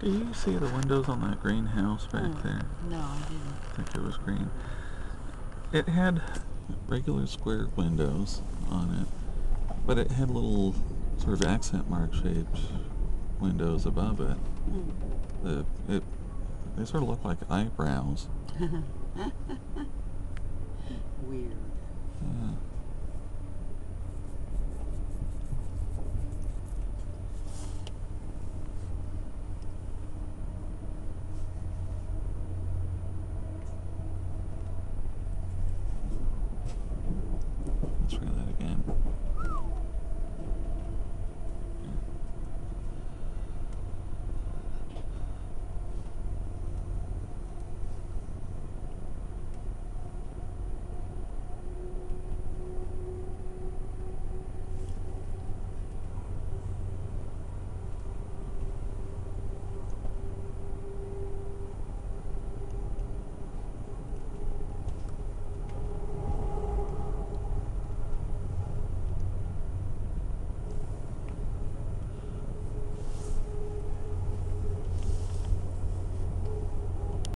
Do you see the windows on that greenhouse back Oh, there? No, I didn't. I think it was green. it had regular square windows on it, but it had little sort of accent mark shaped windows above it. Mm. The it they sort of look like eyebrows. Weird.